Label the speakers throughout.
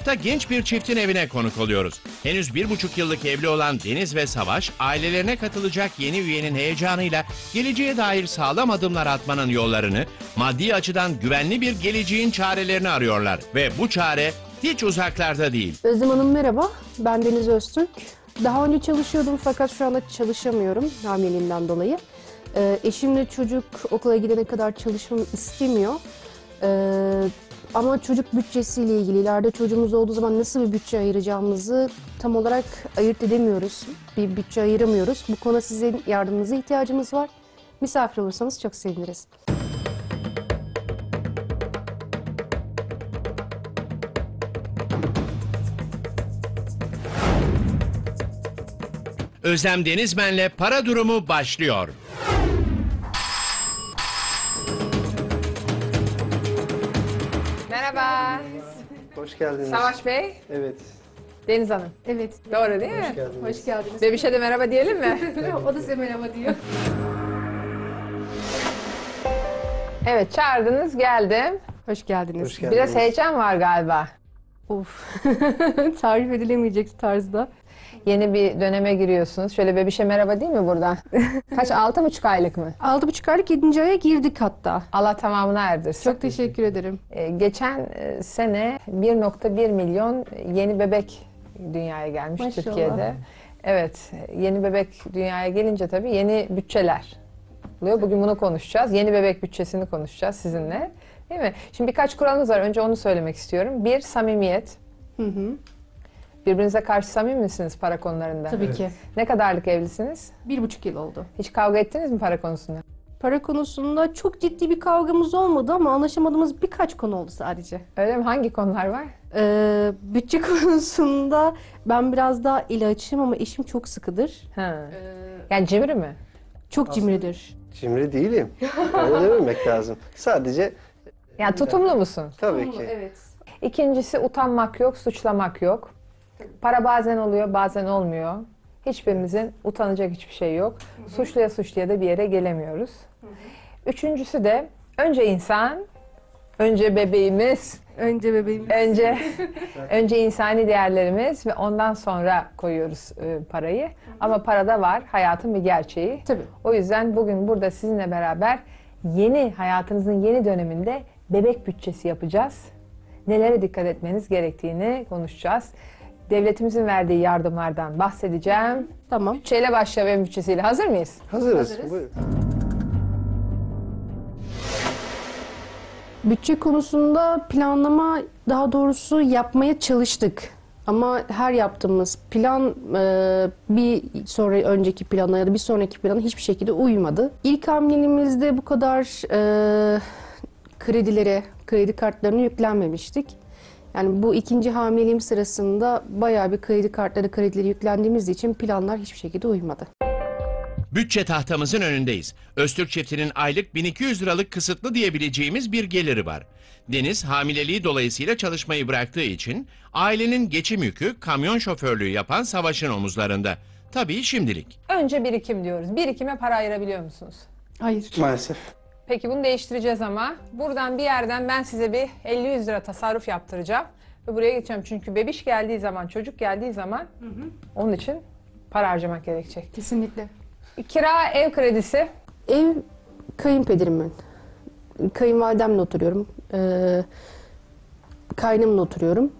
Speaker 1: Hafta genç bir çiftin evine konuk oluyoruz. Henüz bir buçuk yıllık evli olan Deniz ve Savaş, ailelerine katılacak yeni üyenin heyecanıyla geleceğe dair sağlam adımlar atmanın yollarını, maddi açıdan güvenli bir geleceğin çarelerini arıyorlar. Ve bu çare hiç uzaklarda değil.
Speaker 2: Özlem Hanım merhaba. Ben Deniz Öztürk. Daha önce çalışıyordum fakat şu anda çalışamıyorum hamileliğimden dolayı. Ee, eşimle çocuk okula gidene kadar çalışmamı istemiyor. Ee, ama çocuk bütçesiyle ilgili ileride çocuğumuz olduğu zaman nasıl bir bütçe ayıracağımızı tam olarak ayırt edemiyoruz. Bir bütçe ayıramıyoruz. Bu konuda sizin yardımınıza ihtiyacımız var. Misafir olursanız çok seviniriz.
Speaker 1: Özlem Denizmen'le para durumu başlıyor.
Speaker 3: Hoş geldiniz.
Speaker 4: Savaş Bey,
Speaker 3: Evet.
Speaker 4: Deniz Hanım.
Speaker 2: Evet.
Speaker 4: Doğru değil mi?
Speaker 3: Hoş geldiniz.
Speaker 2: Hoş geldiniz.
Speaker 4: Bebişe de merhaba diyelim mi?
Speaker 2: o da size merhaba diyor.
Speaker 4: evet, çağırdınız, geldim.
Speaker 2: Hoş geldiniz.
Speaker 3: Hoş geldiniz.
Speaker 4: Biraz heyecan var galiba.
Speaker 2: Of. Tarif edilemeyecek tarzda.
Speaker 4: Yeni bir döneme giriyorsunuz. Şöyle bebişe merhaba değil mi buradan? Kaç, altı buçuk aylık mı?
Speaker 2: Altı buçuk aylık yedinci aya girdik hatta.
Speaker 4: Allah tamamına erdirsin.
Speaker 2: Çok teşekkür ederim.
Speaker 4: Ee, geçen e, sene 1.1 milyon yeni bebek dünyaya gelmiş
Speaker 2: Maşallah.
Speaker 4: Türkiye'de. Evet, yeni bebek dünyaya gelince tabii yeni bütçeler oluyor. Bugün bunu konuşacağız. Yeni bebek bütçesini konuşacağız sizinle. Değil mi? Şimdi birkaç kuralımız var. Önce onu söylemek istiyorum. Bir, samimiyet.
Speaker 2: Hı hı.
Speaker 4: Birbirinize karşı samimi misiniz para konularında?
Speaker 2: Tabii ki.
Speaker 4: Ne kadarlık evlisiniz?
Speaker 2: Bir buçuk yıl oldu.
Speaker 4: Hiç kavga ettiniz mi para konusunda?
Speaker 2: Para konusunda çok ciddi bir kavgamız olmadı ama anlaşamadığımız birkaç konu oldu sadece.
Speaker 4: Öyle mi? Hangi konular var?
Speaker 2: Ee, bütçe konusunda ben biraz daha ilaçım ama eşim çok sıkıdır.
Speaker 4: Ha. Yani cimri mi?
Speaker 2: Çok cimridir.
Speaker 3: Cimri değilim. Öyle dememek lazım. Sadece
Speaker 4: Yani tutumlu musun?
Speaker 3: tabii ki.
Speaker 2: Evet.
Speaker 4: İkincisi utanmak yok, suçlamak yok. Para bazen oluyor, bazen olmuyor. Hiçbirimizin utanacak hiçbir şey yok. Suçluya suçluya da bir yere gelemiyoruz. Üçüncüsü de önce insan, önce bebeğimiz,
Speaker 2: Önce bebeğim.
Speaker 4: önce önce insani değerlerimiz ve ondan sonra koyuyoruz e, parayı. Ama para da var, hayatın bir gerçeği.
Speaker 2: Tabii.
Speaker 4: O yüzden bugün burada sizinle beraber yeni hayatınızın yeni döneminde bebek bütçesi yapacağız. Nelere dikkat etmeniz gerektiğini konuşacağız. Devletimizin verdiği yardımlardan bahsedeceğim.
Speaker 2: Tamam.
Speaker 4: Bütçeyle başlayalım bütçesiyle. Hazır mıyız?
Speaker 3: Hazırız.
Speaker 2: Hazırız.
Speaker 3: Buyurun.
Speaker 2: Bütçe konusunda planlama daha doğrusu yapmaya çalıştık. Ama her yaptığımız plan e, bir sonra önceki plana ya da bir sonraki plana hiçbir şekilde uymadı. İlk hamleliğimizde bu kadar e, kredilere, kredi kartlarına yüklenmemiştik. Yani bu ikinci hamileliğim sırasında bayağı bir kredi kartları, kredileri yüklendiğimiz için planlar hiçbir şekilde uymadı.
Speaker 1: Bütçe tahtamızın önündeyiz. Öztürk çiftinin aylık 1200 liralık kısıtlı diyebileceğimiz bir geliri var. Deniz hamileliği dolayısıyla çalışmayı bıraktığı için ailenin geçim yükü kamyon şoförlüğü yapan Savaş'ın omuzlarında. Tabii şimdilik.
Speaker 4: Önce birikim diyoruz. Birikime para ayırabiliyor musunuz?
Speaker 2: Hayır.
Speaker 3: Maalesef.
Speaker 4: Peki bunu değiştireceğiz ama. Buradan bir yerden ben size bir 50-100 lira tasarruf yaptıracağım. Ve buraya geçeceğim. Çünkü bebiş geldiği zaman, çocuk geldiği zaman onun için para harcamak gerekecek.
Speaker 2: Kesinlikle.
Speaker 4: Kira, ev kredisi.
Speaker 2: Ev kayınpederimin. Kayınvalidemle oturuyorum. Ee, kaynımla oturuyorum.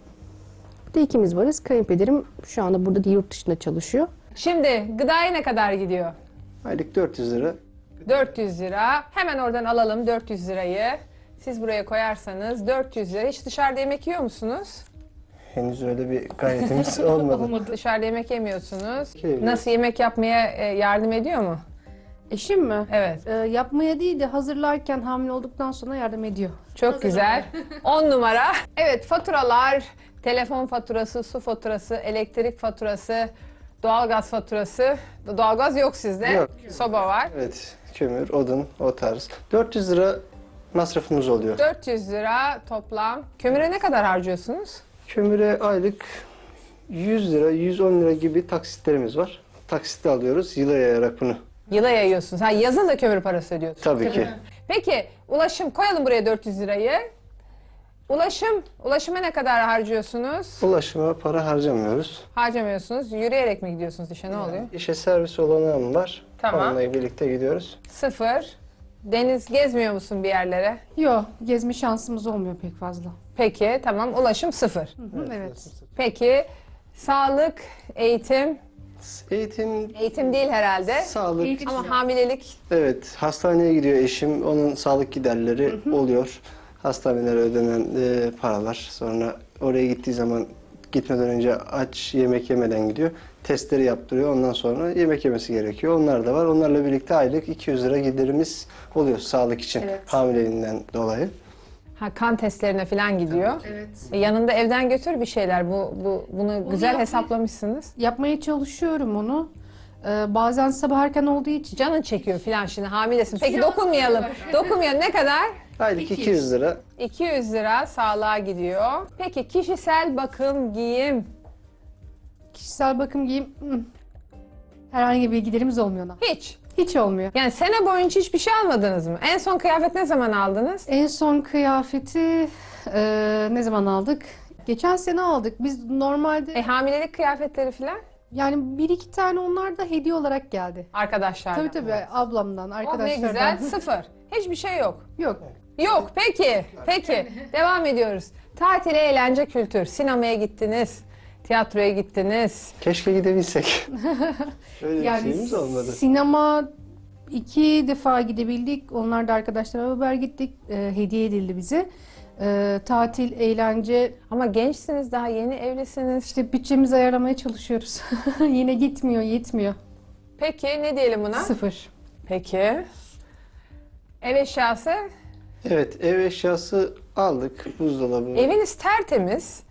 Speaker 2: Bir de ikimiz varız. Kayınpederim şu anda burada yurt dışında çalışıyor.
Speaker 4: Şimdi gıdaya ne kadar gidiyor?
Speaker 3: Aylık 400 lira.
Speaker 4: 400 lira. Hemen oradan alalım 400 lirayı. Siz buraya koyarsanız 400 lira. Hiç dışarıda yemek yiyor musunuz?
Speaker 3: Henüz öyle bir gayretimiz olmadı.
Speaker 4: Dışarıda yemek yemiyorsunuz.
Speaker 3: Keyif.
Speaker 4: Nasıl yemek yapmaya e, yardım ediyor mu?
Speaker 2: Eşim mi?
Speaker 4: Evet.
Speaker 2: Ee, yapmaya değil de hazırlarken hamile olduktan sonra yardım ediyor.
Speaker 4: Çok güzel. 10 numara. Evet faturalar, telefon faturası, su faturası, elektrik faturası, doğalgaz faturası. Doğalgaz yok sizde.
Speaker 3: Yok.
Speaker 4: Soba var.
Speaker 3: Evet. Kömür, odun, o tarz. 400 lira masrafımız oluyor.
Speaker 4: 400 lira toplam. Kömüre ne kadar harcıyorsunuz?
Speaker 3: Kömüre aylık 100 lira, 110 lira gibi taksitlerimiz var. Taksitle alıyoruz. Yıla yayarak bunu.
Speaker 4: Yıla yayıyorsunuz. Ha, yazın da kömür parası ödüyorsunuz.
Speaker 3: Tabii ki.
Speaker 4: Peki ulaşım koyalım buraya 400 lirayı. Ulaşım, ulaşıma ne kadar harcıyorsunuz?
Speaker 3: Ulaşıma para harcamıyoruz.
Speaker 4: Harcamıyorsunuz. Yürüyerek mi gidiyorsunuz işe ne oluyor?
Speaker 3: İşe servis olanağım var.
Speaker 4: Tamam.
Speaker 3: Onunla birlikte gidiyoruz.
Speaker 4: Sıfır. Deniz gezmiyor musun bir yerlere?
Speaker 2: Yok, gezme şansımız olmuyor pek fazla.
Speaker 4: Peki tamam ulaşım sıfır.
Speaker 2: evet.
Speaker 4: Peki sağlık, eğitim,
Speaker 3: Eğitim,
Speaker 4: eğitim değil herhalde.
Speaker 3: sağlık.
Speaker 4: Ama hamilelik
Speaker 3: Evet, hastaneye gidiyor eşim. Onun sağlık giderleri oluyor. Hastanelere ödenen e, paralar. Sonra oraya gittiği zaman gitmeden önce aç yemek yemeden gidiyor. Testleri yaptırıyor. Ondan sonra yemek yemesi gerekiyor. Onlar da var. Onlarla birlikte aylık 200 lira giderimiz oluyor sağlık için.
Speaker 2: Evet.
Speaker 3: Hamileliğinden dolayı.
Speaker 4: ha, kan testlerine falan gidiyor.
Speaker 2: Evet.
Speaker 4: E, yanında evden götür bir şeyler. Bu, bu bunu güzel
Speaker 2: yapmayı-
Speaker 4: hesaplamışsınız.
Speaker 2: Yapmaya çalışıyorum onu. Ee, bazen sabah erken olduğu için
Speaker 4: Canın çekiyor falan şimdi hamilesin. Peki dokunmayalım. Dokunmayalım. Ne kadar?
Speaker 3: Aylık 200 lira.
Speaker 4: 200 lira sağlığa gidiyor. Peki kişisel bakım, giyim
Speaker 2: kişisel bakım giyim hmm, herhangi bir giderimiz olmuyor. ona.
Speaker 4: hiç.
Speaker 2: Hiç olmuyor.
Speaker 4: Yani sene boyunca hiçbir şey almadınız mı? En son kıyafet ne zaman aldınız?
Speaker 2: En son kıyafeti e, ne zaman aldık? Geçen sene aldık. Biz normalde
Speaker 4: E hamilelik kıyafetleri falan
Speaker 2: yani bir iki tane onlar da hediye olarak geldi.
Speaker 4: arkadaşlardan.
Speaker 2: Tabii tabii ablamdan,
Speaker 4: Oh ne
Speaker 2: arkadaşlardan.
Speaker 4: güzel. Sıfır. Hiçbir şey yok.
Speaker 2: Yok.
Speaker 4: Yok. Peki. Peki. Devam ediyoruz. Tatil, eğlence, kültür. Sinemaya gittiniz. Tiyatroya gittiniz.
Speaker 3: Keşke gidebilsek. Öyle bir şeyimiz olmadı.
Speaker 2: sinema iki defa gidebildik. Onlar da arkadaşlarla beraber gittik. E, hediye edildi bize. E, tatil, eğlence,
Speaker 4: Ama gençsiniz daha yeni evlisiniz.
Speaker 2: işte bütçemizi ayarlamaya çalışıyoruz. Yine gitmiyor, yetmiyor.
Speaker 4: Peki ne diyelim buna?
Speaker 2: Sıfır.
Speaker 4: Peki. Ev eşyası.
Speaker 3: Evet, ev eşyası aldık. Buzdolabı.
Speaker 4: Eviniz tertemiz.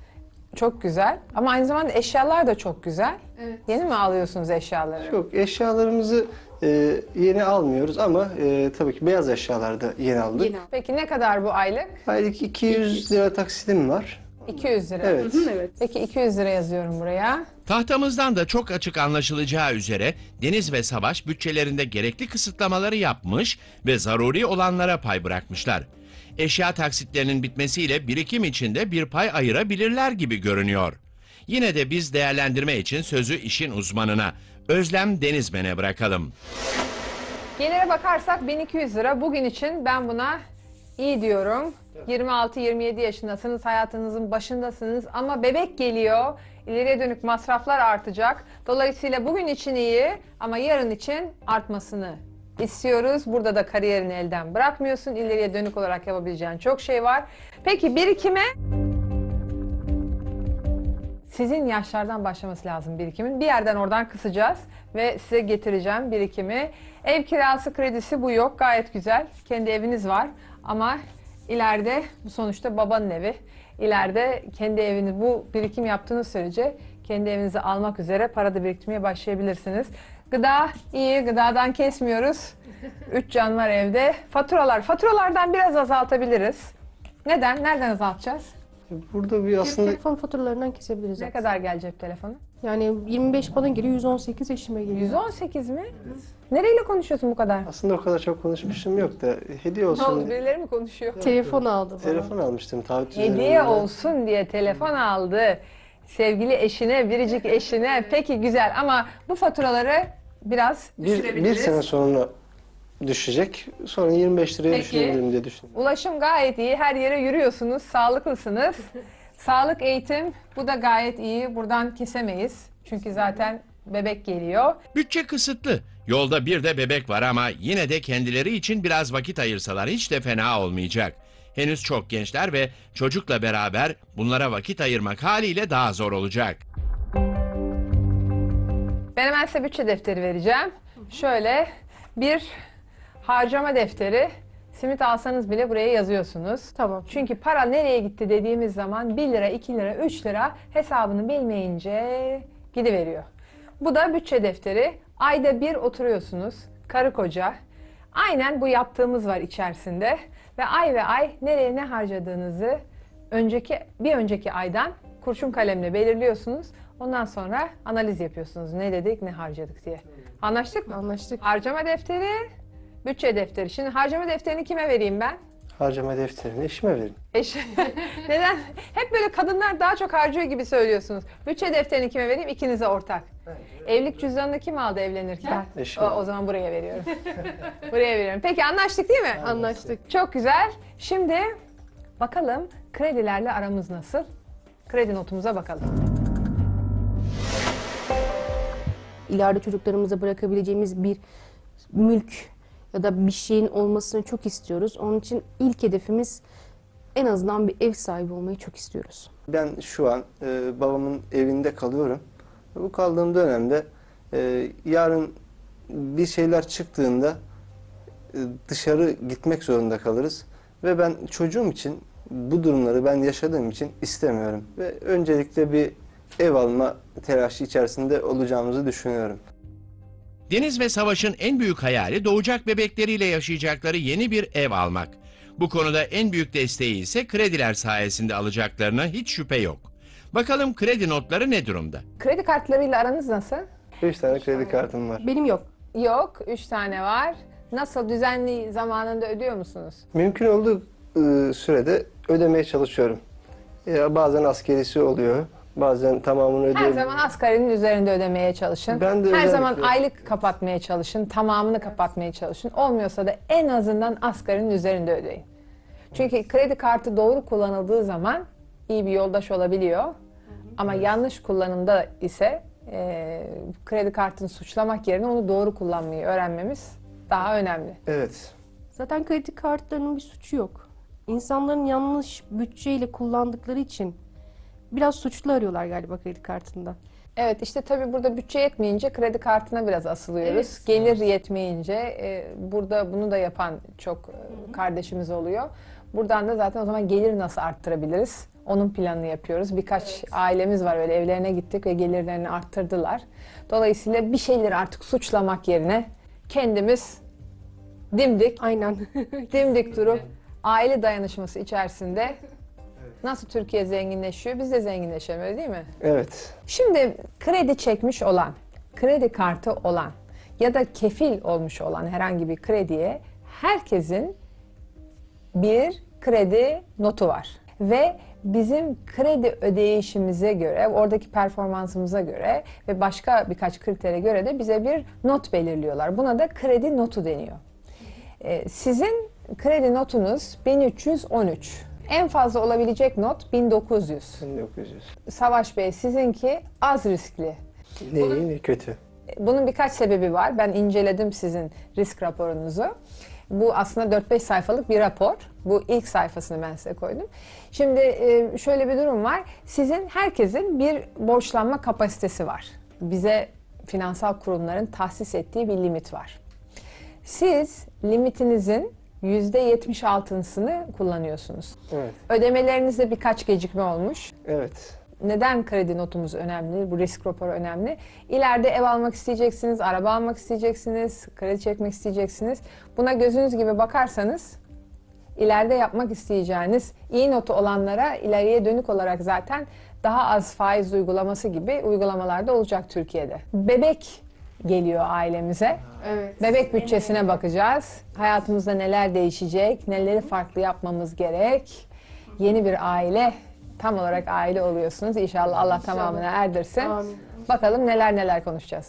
Speaker 4: Çok güzel. Ama aynı zamanda eşyalar da çok güzel.
Speaker 2: Evet.
Speaker 4: Yeni mi alıyorsunuz eşyaları?
Speaker 3: Yok, eşyalarımızı e, yeni almıyoruz ama e, tabii ki beyaz eşyalar da yeni aldık.
Speaker 2: Yine.
Speaker 4: Peki ne kadar bu aylık?
Speaker 3: Aylık 200 lira taksidim var.
Speaker 4: 200 lira.
Speaker 3: Evet.
Speaker 2: Evet.
Speaker 4: Peki 200 lira yazıyorum buraya.
Speaker 1: Tahtamızdan da çok açık anlaşılacağı üzere Deniz ve Savaş bütçelerinde gerekli kısıtlamaları yapmış ve zaruri olanlara pay bırakmışlar. Eşya taksitlerinin bitmesiyle birikim içinde bir pay ayırabilirler gibi görünüyor. Yine de biz değerlendirme için sözü işin uzmanına Özlem Denizmen'e bırakalım.
Speaker 4: Gelire bakarsak 1200 lira. Bugün için ben buna iyi diyorum. 26-27 yaşındasınız, hayatınızın başındasınız ama bebek geliyor. İleriye dönük masraflar artacak. Dolayısıyla bugün için iyi ama yarın için artmasını istiyoruz. Burada da kariyerini elden bırakmıyorsun. İleriye dönük olarak yapabileceğin çok şey var. Peki birikime sizin yaşlardan başlaması lazım birikimin. Bir yerden oradan kısacağız ve size getireceğim birikimi. Ev kirası kredisi bu yok. Gayet güzel. Kendi eviniz var ama ileride bu sonuçta babanın evi. İleride kendi evini bu birikim yaptığınız sürece kendi evinizi almak üzere para da biriktirmeye başlayabilirsiniz. Gıda iyi. Gıdadan kesmiyoruz. Üç can var evde. Faturalar. Faturalardan biraz azaltabiliriz. Neden? Nereden azaltacağız?
Speaker 3: Burada bir aslında
Speaker 2: Telefon faturalarından kesebiliriz.
Speaker 4: Ne kadar gelecek telefonu?
Speaker 2: Yani 25 bana geliyor, 118 eşime geliyor.
Speaker 4: 118 mi? Nereyle konuşuyorsun bu kadar?
Speaker 3: aslında o kadar çok konuşmuşum yok da hediye
Speaker 4: Ne
Speaker 3: olsun
Speaker 4: oldu
Speaker 3: diye
Speaker 4: birileri mi konuşuyor?
Speaker 2: Telefon aldı bana.
Speaker 3: telefon almıştım taahhüt
Speaker 4: Hediye
Speaker 3: üzerinden.
Speaker 4: olsun diye telefon aldı. Sevgili eşine, biricik eşine. Peki güzel ama bu faturaları biraz
Speaker 3: Bir, bir
Speaker 4: düşürebiliriz.
Speaker 3: sene sonra düşecek. Sonra 25 liraya
Speaker 4: Peki.
Speaker 3: düşürebilirim diye düşünüyorum.
Speaker 4: Ulaşım gayet iyi. Her yere yürüyorsunuz. Sağlıklısınız. Sağlık eğitim bu da gayet iyi. Buradan kesemeyiz. Çünkü zaten bebek geliyor.
Speaker 1: Bütçe kısıtlı. Yolda bir de bebek var ama yine de kendileri için biraz vakit ayırsalar hiç de fena olmayacak. Henüz çok gençler ve çocukla beraber bunlara vakit ayırmak haliyle daha zor olacak.
Speaker 4: Ben hemen size bütçe defteri vereceğim. Şöyle bir harcama defteri. Simit alsanız bile buraya yazıyorsunuz.
Speaker 2: Tamam.
Speaker 4: Çünkü para nereye gitti dediğimiz zaman 1 lira, 2 lira, 3 lira hesabını bilmeyince gidiveriyor. Bu da bütçe defteri. Ayda bir oturuyorsunuz karı koca. Aynen bu yaptığımız var içerisinde ve ay ve ay nereye ne harcadığınızı önceki bir önceki aydan kurşun kalemle belirliyorsunuz. Ondan sonra analiz yapıyorsunuz. Ne dedik, ne harcadık diye. Anlaştık mı?
Speaker 2: Anlaştık.
Speaker 4: Harcama defteri, bütçe defteri. Şimdi harcama defterini kime vereyim ben?
Speaker 3: Harcama defterini eşime verin.
Speaker 4: Eş... Neden? Hep böyle kadınlar daha çok harcıyor gibi söylüyorsunuz. Bütçe defterini kime vereyim? İkinize ortak. Evlilik cüzdanını kim aldı evlenirken?
Speaker 3: Eşim
Speaker 4: O, o zaman buraya veriyorum. buraya veriyorum. Peki anlaştık değil mi?
Speaker 2: Anlaştık.
Speaker 4: Çok güzel. Şimdi bakalım kredilerle aramız nasıl? Kredi notumuza bakalım.
Speaker 2: İleride çocuklarımıza bırakabileceğimiz bir mülk ya da bir şeyin olmasını çok istiyoruz. Onun için ilk hedefimiz en azından bir ev sahibi olmayı çok istiyoruz.
Speaker 3: Ben şu an e, babamın evinde kalıyorum. Bu kaldığım dönemde e, yarın bir şeyler çıktığında e, dışarı gitmek zorunda kalırız. Ve ben çocuğum için bu durumları ben yaşadığım için istemiyorum. Ve öncelikle bir ev alma telaşı içerisinde olacağımızı düşünüyorum.
Speaker 1: Deniz ve Savaş'ın en büyük hayali doğacak bebekleriyle yaşayacakları yeni bir ev almak. Bu konuda en büyük desteği ise krediler sayesinde alacaklarına hiç şüphe yok. Bakalım kredi notları ne durumda?
Speaker 4: Kredi kartlarıyla aranız nasıl?
Speaker 3: Üç tane kredi kartım var.
Speaker 2: Benim yok.
Speaker 4: Yok, üç tane var. Nasıl düzenli zamanında ödüyor musunuz?
Speaker 3: Mümkün olduğu e, sürede ödemeye çalışıyorum. Ya bazen askerisi oluyor, bazen tamamını
Speaker 4: Her zaman asgarinin üzerinde ödemeye çalışın.
Speaker 3: Ben de
Speaker 4: Her
Speaker 3: özellikle-
Speaker 4: zaman aylık kapatmaya çalışın, tamamını kapatmaya çalışın. Olmuyorsa da en azından asgarinin üzerinde ödeyin. Çünkü kredi kartı doğru kullanıldığı zaman iyi bir yoldaş olabiliyor. Ama yanlış kullanımda ise e, kredi kartını suçlamak yerine onu doğru kullanmayı öğrenmemiz daha önemli.
Speaker 3: Evet.
Speaker 2: Zaten kredi kartlarının bir suçu yok. İnsanların yanlış bütçeyle kullandıkları için biraz suçlu arıyorlar galiba kredi kartında.
Speaker 4: Evet işte tabii burada bütçe yetmeyince kredi kartına biraz asılıyoruz. Gelir yetmeyince e, burada bunu da yapan çok e, kardeşimiz oluyor. Buradan da zaten o zaman gelir nasıl arttırabiliriz? Onun planını yapıyoruz. Birkaç ailemiz var öyle evlerine gittik ve gelirlerini arttırdılar. Dolayısıyla bir şeyleri artık suçlamak yerine kendimiz dimdik
Speaker 2: Aynen.
Speaker 4: dimdik durup aile dayanışması içerisinde nasıl Türkiye zenginleşiyor biz de zenginleşelim öyle değil mi?
Speaker 3: Evet.
Speaker 4: Şimdi kredi çekmiş olan, kredi kartı olan ya da kefil olmuş olan herhangi bir krediye herkesin bir kredi notu var. Ve bizim kredi ödeyişimize göre, oradaki performansımıza göre ve başka birkaç kritere göre de bize bir not belirliyorlar. Buna da kredi notu deniyor. Ee, Sizin kredi notunuz 1313. En fazla olabilecek not 1900.
Speaker 3: 1900.
Speaker 4: Savaş Bey sizinki az riskli.
Speaker 3: Ne iyi ne kötü.
Speaker 4: Bunun birkaç sebebi var. Ben inceledim sizin risk raporunuzu. Bu aslında 4-5 sayfalık bir rapor. Bu ilk sayfasını ben size koydum. Şimdi e, şöyle bir durum var. Sizin herkesin bir borçlanma kapasitesi var. Bize finansal kurumların tahsis ettiği bir limit var. Siz limitinizin %76'sını kullanıyorsunuz.
Speaker 3: Evet.
Speaker 4: Ödemelerinizde birkaç gecikme olmuş.
Speaker 3: Evet.
Speaker 4: Neden kredi notumuz önemli, bu risk raporu önemli? İleride ev almak isteyeceksiniz, araba almak isteyeceksiniz, kredi çekmek isteyeceksiniz. Buna gözünüz gibi bakarsanız ileride yapmak isteyeceğiniz iyi notu olanlara ileriye dönük olarak zaten daha az faiz uygulaması gibi uygulamalarda olacak Türkiye'de. Bebek geliyor ailemize.
Speaker 2: Evet.
Speaker 4: Bebek bütçesine bakacağız. Hayatımızda neler değişecek, neleri farklı yapmamız gerek. Yeni bir aile, tam olarak aile oluyorsunuz. İnşallah Allah tamamına erdirsin.
Speaker 2: Amin.
Speaker 4: Bakalım neler neler konuşacağız.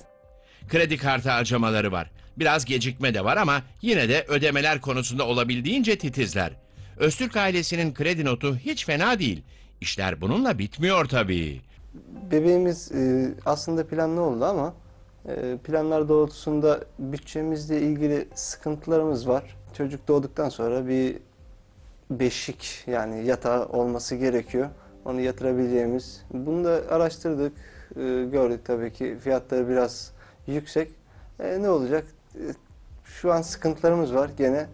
Speaker 1: Kredi kartı harcamaları var. Biraz gecikme de var ama yine de ödemeler konusunda olabildiğince titizler. Öztürk ailesinin kredi notu hiç fena değil. İşler bununla bitmiyor tabii.
Speaker 3: Bebeğimiz e, aslında planlı oldu ama planlar doğrultusunda bütçemizle ilgili sıkıntılarımız var. Çocuk doğduktan sonra bir beşik yani yatağı olması gerekiyor. Onu yatırabileceğimiz. Bunu da araştırdık, e, gördük tabii ki fiyatları biraz yüksek. E, ne olacak? Şu an sıkıntılarımız var gene.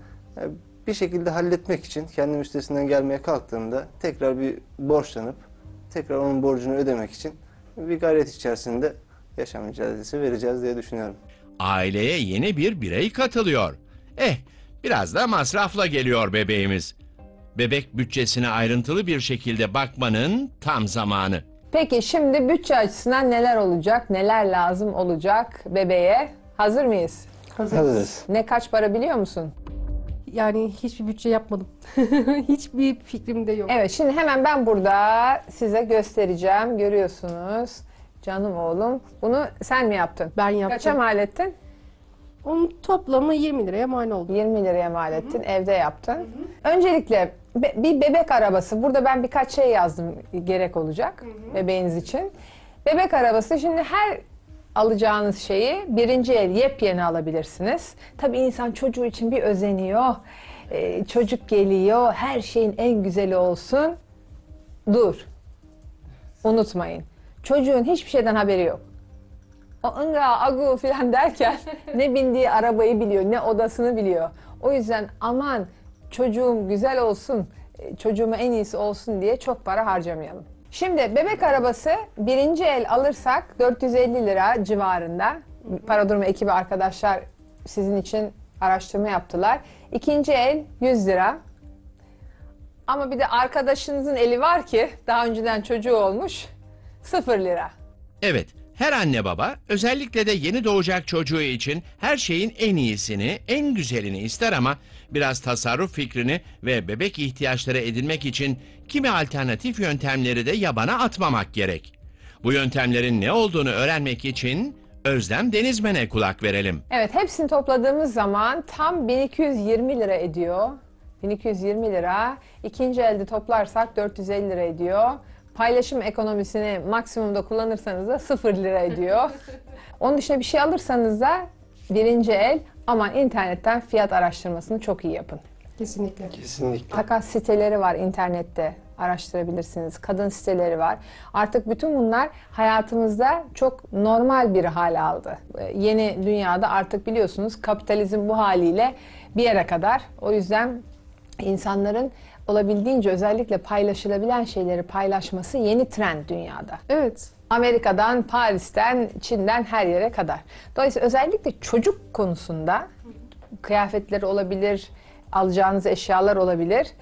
Speaker 3: Bir şekilde halletmek için kendim üstesinden gelmeye kalktığımda tekrar bir borçlanıp tekrar onun borcunu ödemek için bir gayret içerisinde yaşam mücadelesi vereceğiz diye düşünüyorum.
Speaker 1: Aileye yeni bir birey katılıyor. Eh, biraz da masrafla geliyor bebeğimiz. Bebek bütçesine ayrıntılı bir şekilde bakmanın tam zamanı.
Speaker 4: Peki şimdi bütçe açısından neler olacak, neler lazım olacak bebeğe? Hazır mıyız?
Speaker 3: Hazırız.
Speaker 4: Ne kaç para biliyor musun?
Speaker 2: yani hiçbir bütçe yapmadım. Hiçbir fikrim de yok.
Speaker 4: Evet şimdi hemen ben burada size göstereceğim. Görüyorsunuz. Canım oğlum. Bunu sen mi yaptın?
Speaker 2: Ben yaptım.
Speaker 4: Kaça mal ettin?
Speaker 2: Onun toplamı 20 liraya mal oldu.
Speaker 4: 20 liraya mal ettin. Evde yaptın. Öncelikle be- bir bebek arabası. Burada ben birkaç şey yazdım gerek olacak bebeğiniz için. Bebek arabası şimdi her alacağınız şeyi birinci el yepyeni alabilirsiniz. Tabii insan çocuğu için bir özeniyor. Ee, çocuk geliyor. Her şeyin en güzeli olsun. Dur. Unutmayın. Çocuğun hiçbir şeyden haberi yok. O ınga agu filan derken ne bindiği arabayı biliyor, ne odasını biliyor. O yüzden aman çocuğum güzel olsun, e, çocuğuma en iyisi olsun diye çok para harcamayalım. Şimdi bebek arabası birinci el alırsak 450 lira civarında. Para durumu ekibi arkadaşlar sizin için araştırma yaptılar. İkinci el 100 lira. Ama bir de arkadaşınızın eli var ki daha önceden çocuğu olmuş 0 lira.
Speaker 1: Evet, her anne baba özellikle de yeni doğacak çocuğu için her şeyin en iyisini, en güzelini ister ama biraz tasarruf fikrini ve bebek ihtiyaçları edinmek için kimi alternatif yöntemleri de yabana atmamak gerek. Bu yöntemlerin ne olduğunu öğrenmek için Özlem Denizmen'e kulak verelim.
Speaker 4: Evet hepsini topladığımız zaman tam 1220 lira ediyor. 1220 lira. İkinci elde toplarsak 450 lira ediyor. Paylaşım ekonomisini maksimumda kullanırsanız da 0 lira ediyor. Onun dışında bir şey alırsanız da birinci el aman internetten fiyat araştırmasını çok iyi yapın.
Speaker 2: Kesinlikle.
Speaker 3: Kesinlikle.
Speaker 4: Takas siteleri var internette araştırabilirsiniz. Kadın siteleri var. Artık bütün bunlar hayatımızda çok normal bir hal aldı. Ee, Yeni dünyada artık biliyorsunuz kapitalizm bu haliyle bir yere kadar. O yüzden insanların olabildiğince özellikle paylaşılabilen şeyleri paylaşması yeni trend dünyada.
Speaker 2: Evet.
Speaker 4: Amerika'dan, Paris'ten, Çin'den her yere kadar. Dolayısıyla özellikle çocuk konusunda kıyafetleri olabilir, alacağınız eşyalar olabilir.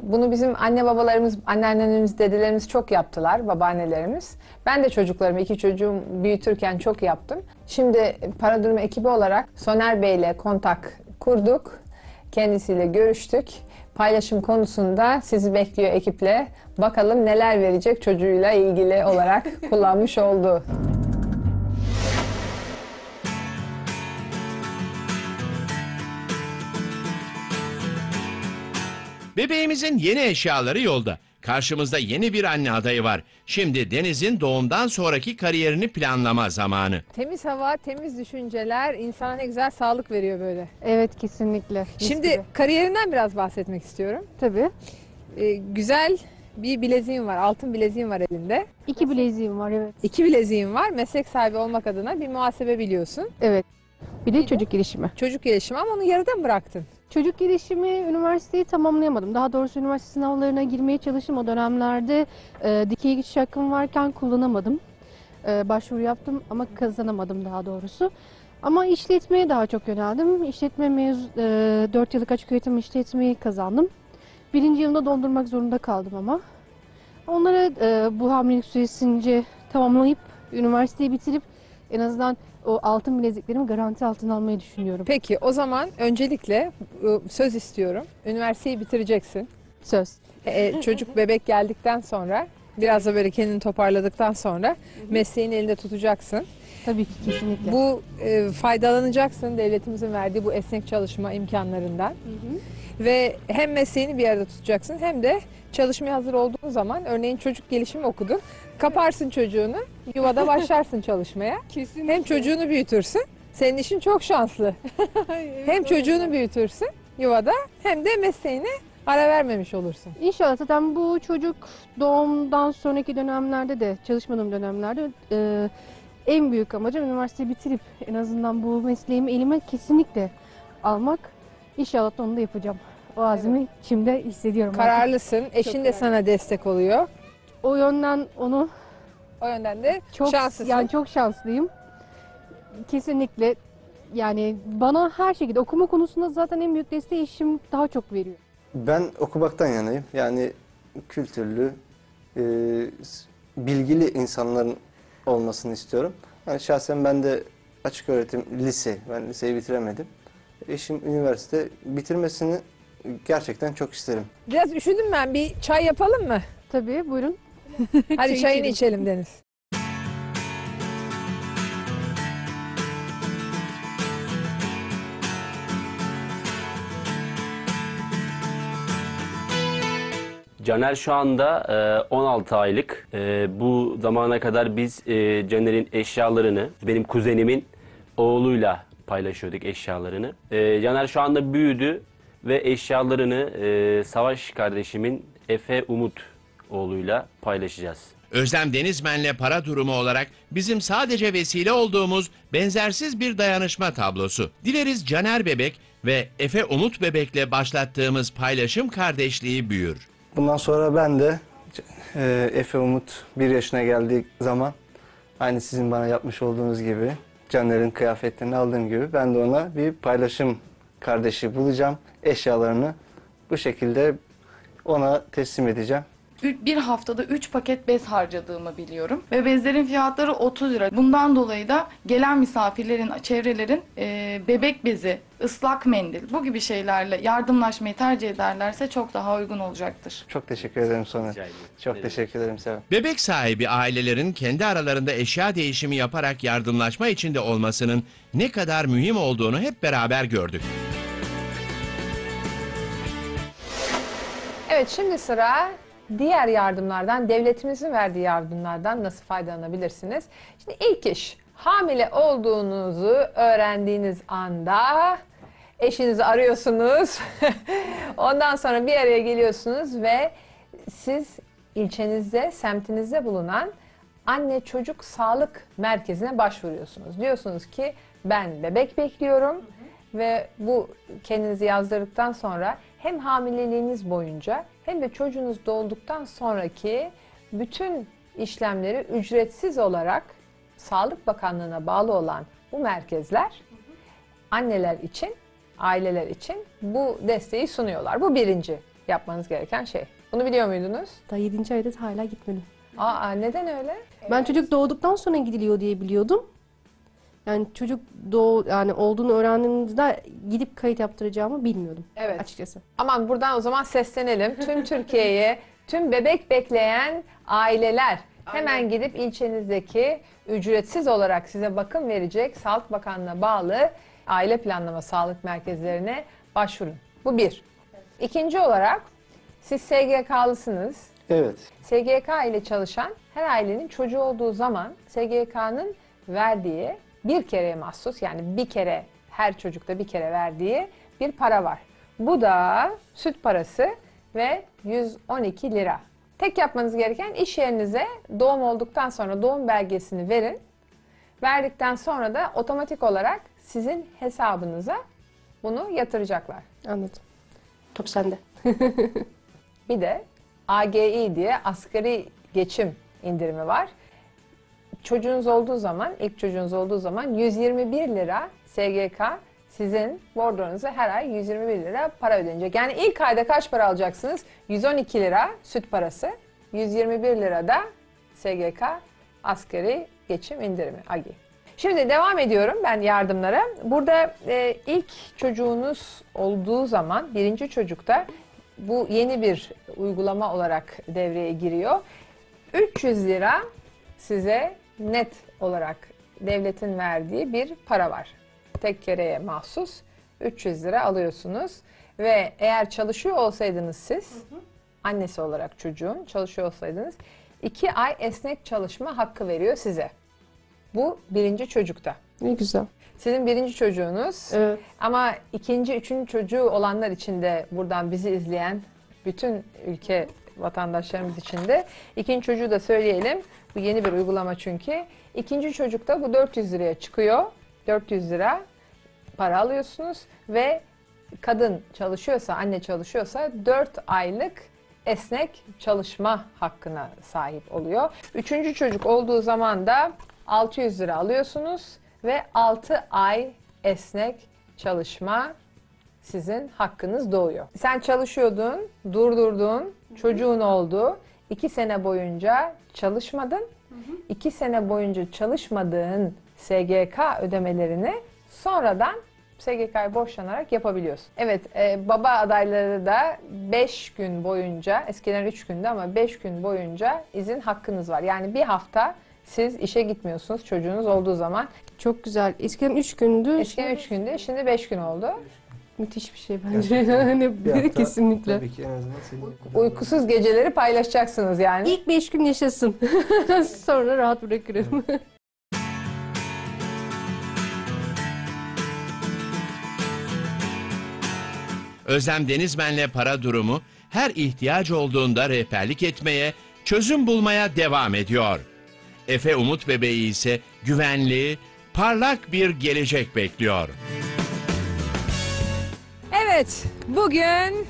Speaker 4: Bunu bizim anne babalarımız, anneannelerimiz, dedelerimiz çok yaptılar, babaannelerimiz. Ben de çocuklarımı, iki çocuğum büyütürken çok yaptım. Şimdi para durumu ekibi olarak Soner Bey'le kontak kurduk. Kendisiyle görüştük. Paylaşım konusunda sizi bekliyor ekiple. Bakalım neler verecek çocuğuyla ilgili olarak kullanmış oldu.
Speaker 1: Bebeğimizin yeni eşyaları yolda. Karşımızda yeni bir anne adayı var. Şimdi Deniz'in doğumdan sonraki kariyerini planlama zamanı.
Speaker 4: Temiz hava, temiz düşünceler insana ne güzel sağlık veriyor böyle.
Speaker 2: Evet kesinlikle. Mis
Speaker 4: Şimdi
Speaker 2: gibi.
Speaker 4: kariyerinden biraz bahsetmek istiyorum.
Speaker 2: tabii.
Speaker 4: Ee, güzel bir bileziğin var, altın bileziğin var elinde.
Speaker 2: İki bileziğim var evet.
Speaker 4: İki bileziğin var. Meslek sahibi olmak adına bir muhasebe biliyorsun.
Speaker 2: Evet. Bir de çocuk gelişimi.
Speaker 4: Çocuk gelişimi ama onu yarıda mı bıraktın?
Speaker 2: Çocuk gelişimi üniversiteyi tamamlayamadım. Daha doğrusu üniversite sınavlarına girmeye çalıştım. O dönemlerde e, dikey geçiş hakkım varken kullanamadım. E, başvuru yaptım ama kazanamadım daha doğrusu. Ama işletmeye daha çok yöneldim. İşletme mevzu, e, 4 yıllık açık öğretim işletmeyi kazandım. Birinci yılında dondurmak zorunda kaldım ama. Onları e, bu hamilelik süresince tamamlayıp üniversiteyi bitirip en azından o altın bileziklerimi garanti altına almayı düşünüyorum.
Speaker 4: Peki o zaman öncelikle e, söz istiyorum. Üniversiteyi bitireceksin.
Speaker 2: Söz.
Speaker 4: E, çocuk bebek geldikten sonra biraz da böyle kendini toparladıktan sonra mesleğini elinde tutacaksın.
Speaker 2: Tabii ki kesinlikle.
Speaker 4: Bu e, faydalanacaksın devletimizin verdiği bu esnek çalışma imkanlarından. Ve hem mesleğini bir yerde tutacaksın hem de çalışmaya hazır olduğun zaman örneğin çocuk gelişimi okudun. Kaparsın çocuğunu, yuvada başlarsın çalışmaya.
Speaker 2: Kesinlikle.
Speaker 4: Hem çocuğunu büyütürsün. Senin işin çok şanslı. hem çocuğunu büyütürsün yuvada hem de mesleğine ara vermemiş olursun.
Speaker 2: İnşallah zaten bu çocuk doğumdan sonraki dönemlerde de çalışmadığım dönemlerde e, en büyük amacım üniversiteyi bitirip en azından bu mesleğimi elime kesinlikle almak. İnşallah da onu da yapacağım. O azmi şimdi hissediyorum. artık.
Speaker 4: Kararlısın. Eşin de
Speaker 2: kararlı.
Speaker 4: sana destek oluyor.
Speaker 2: O yönden onu
Speaker 4: O yönden de
Speaker 2: çok
Speaker 4: şanslısın.
Speaker 2: yani çok şanslıyım. Kesinlikle yani bana her şekilde okuma konusunda zaten en büyük desteği eşim daha çok veriyor.
Speaker 3: Ben okumaktan yanayım. Yani kültürlü, e, s- bilgili insanların olmasını istiyorum. Yani şahsen ben de açık öğretim lise, ben liseyi bitiremedim. Eşim üniversite bitirmesini gerçekten çok isterim.
Speaker 4: Biraz üşüdüm ben. Bir çay yapalım mı?
Speaker 2: Tabii buyurun.
Speaker 4: Hadi
Speaker 2: Çay
Speaker 4: çayını
Speaker 2: içelim.
Speaker 4: içelim Deniz.
Speaker 5: Caner şu anda e, 16 aylık. E, bu zamana kadar biz e, Caner'in eşyalarını benim kuzenimin oğluyla paylaşıyorduk eşyalarını. E, Caner şu anda büyüdü ve eşyalarını e, Savaş kardeşimin Efe Umut oğluyla paylaşacağız.
Speaker 1: Özlem Denizmen'le para durumu olarak bizim sadece vesile olduğumuz benzersiz bir dayanışma tablosu. Dileriz Caner Bebek ve Efe Umut Bebek'le başlattığımız paylaşım kardeşliği büyür.
Speaker 3: Bundan sonra ben de e, Efe Umut bir yaşına geldiği zaman aynı sizin bana yapmış olduğunuz gibi Caner'in kıyafetlerini aldığım gibi ben de ona bir paylaşım kardeşi bulacağım. Eşyalarını bu şekilde ona teslim edeceğim.
Speaker 6: Bir haftada 3 paket bez harcadığımı biliyorum. Ve bezlerin fiyatları 30 lira. Bundan dolayı da gelen misafirlerin, çevrelerin e, bebek bezi, ıslak mendil bu gibi şeylerle yardımlaşmayı tercih ederlerse çok daha uygun olacaktır.
Speaker 3: Çok teşekkür ederim Soner.
Speaker 5: Rica ederim.
Speaker 3: Çok
Speaker 5: Ne
Speaker 3: teşekkür ederim Seven.
Speaker 1: Bebek sahibi ailelerin kendi aralarında eşya değişimi yaparak yardımlaşma içinde olmasının ne kadar mühim olduğunu hep beraber gördük.
Speaker 4: Evet şimdi sıra diğer yardımlardan, devletimizin verdiği yardımlardan nasıl faydalanabilirsiniz? Şimdi ilk iş, hamile olduğunuzu öğrendiğiniz anda eşinizi arıyorsunuz. Ondan sonra bir araya geliyorsunuz ve siz ilçenizde, semtinizde bulunan anne çocuk sağlık merkezine başvuruyorsunuz. Diyorsunuz ki ben bebek bekliyorum ve bu kendinizi yazdırdıktan sonra hem hamileliğiniz boyunca hem de çocuğunuz doğduktan sonraki bütün işlemleri ücretsiz olarak Sağlık Bakanlığı'na bağlı olan bu merkezler anneler için, aileler için bu desteği sunuyorlar. Bu birinci yapmanız gereken şey. Bunu biliyor muydunuz?
Speaker 2: Daha 7. ayda hala gitmedim.
Speaker 4: Aa neden öyle?
Speaker 2: Ben çocuk doğduktan sonra gidiliyor diye biliyordum. Yani çocuk doğ yani olduğunu öğrendiğimde gidip kayıt yaptıracağımı bilmiyordum
Speaker 4: Evet.
Speaker 2: açıkçası.
Speaker 4: Aman buradan o zaman seslenelim. Tüm Türkiye'ye, tüm bebek bekleyen aileler hemen gidip ilçenizdeki ücretsiz olarak size bakım verecek Sağlık Bakanlığı'na bağlı aile planlama sağlık merkezlerine başvurun. Bu bir. İkinci olarak siz SGK'lısınız.
Speaker 3: Evet.
Speaker 4: SGK ile çalışan her ailenin çocuğu olduğu zaman SGK'nın verdiği bir kereye mahsus yani bir kere her çocukta bir kere verdiği bir para var. Bu da süt parası ve 112 lira. Tek yapmanız gereken iş yerinize doğum olduktan sonra doğum belgesini verin. Verdikten sonra da otomatik olarak sizin hesabınıza bunu yatıracaklar.
Speaker 2: Anladım. Top sende.
Speaker 4: Bir de AGI diye asgari geçim indirimi var. Çocuğunuz olduğu zaman, ilk çocuğunuz olduğu zaman 121 lira SGK sizin bordronuza her ay 121 lira para ödenecek. Yani ilk ayda kaç para alacaksınız? 112 lira süt parası, 121 lira da SGK asgari geçim indirimi AGI. Şimdi devam ediyorum ben yardımlara. Burada e, ilk çocuğunuz olduğu zaman birinci çocukta bu yeni bir uygulama olarak devreye giriyor. 300 lira size net olarak devletin verdiği bir para var. Tek kereye mahsus 300 lira alıyorsunuz ve eğer çalışıyor olsaydınız siz annesi olarak çocuğun çalışıyor olsaydınız 2 ay esnek çalışma hakkı veriyor size. Bu birinci çocukta.
Speaker 2: Ne güzel.
Speaker 4: Sizin birinci çocuğunuz
Speaker 2: Evet.
Speaker 4: ama ikinci, üçüncü çocuğu olanlar için de buradan bizi izleyen bütün ülke vatandaşlarımız için de ikinci çocuğu da söyleyelim. Bu yeni bir uygulama çünkü. İkinci çocukta bu 400 liraya çıkıyor. 400 lira para alıyorsunuz ve kadın çalışıyorsa, anne çalışıyorsa 4 aylık esnek çalışma hakkına sahip oluyor. Üçüncü çocuk olduğu zaman da 600 lira alıyorsunuz ve 6 ay esnek çalışma sizin hakkınız doğuyor. Sen çalışıyordun, durdurdun, çocuğun oldu. İki sene boyunca çalışmadın. iki sene boyunca çalışmadığın SGK ödemelerini sonradan SGK'ya borçlanarak yapabiliyorsun. Evet, e, baba adayları da 5 gün boyunca, eskiden 3 gündü ama 5 gün boyunca izin hakkınız var. Yani bir hafta siz işe gitmiyorsunuz çocuğunuz olduğu zaman.
Speaker 2: Çok güzel. Eskiden 3 gündü.
Speaker 4: Eskiden 3 gündü, şimdi 5 gün oldu.
Speaker 2: Müthiş bir şey bence. Yani
Speaker 3: Bir hafta
Speaker 2: kesinlikle.
Speaker 3: Tabii ki en azından senin.
Speaker 4: Uykusuz geceleri paylaşacaksınız yani.
Speaker 2: İlk 5 gün yaşasın. Sonra rahat bırakırım.
Speaker 1: Özlem Denizmen'le para durumu her ihtiyaç olduğunda rehberlik etmeye, çözüm bulmaya devam ediyor. Efe Umut bebeği ise güvenli, parlak bir gelecek bekliyor.
Speaker 4: Evet, bugün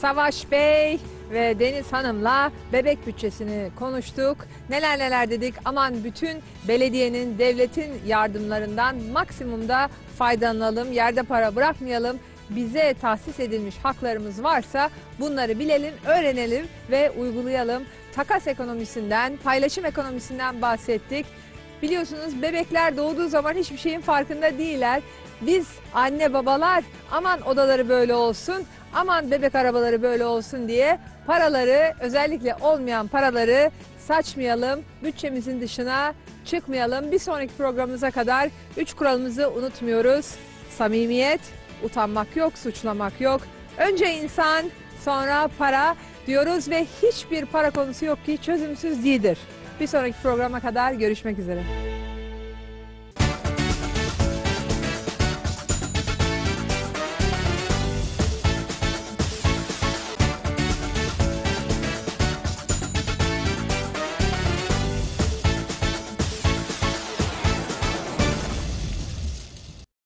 Speaker 4: Savaş Bey ve Deniz Hanım'la bebek bütçesini konuştuk. Neler neler dedik. Aman bütün belediyenin, devletin yardımlarından maksimumda faydalanalım. Yerde para bırakmayalım. Bize tahsis edilmiş haklarımız varsa bunları bilelim, öğrenelim ve uygulayalım. Takas ekonomisinden, paylaşım ekonomisinden bahsettik. Biliyorsunuz bebekler doğduğu zaman hiçbir şeyin farkında değiller. Biz anne babalar aman odaları böyle olsun, aman bebek arabaları böyle olsun diye paraları özellikle olmayan paraları saçmayalım, bütçemizin dışına çıkmayalım. Bir sonraki programımıza kadar üç kuralımızı unutmuyoruz. Samimiyet, utanmak yok, suçlamak yok. Önce insan, sonra para diyoruz ve hiçbir para konusu yok ki çözümsüz değildir. Bir sonraki programa kadar görüşmek üzere.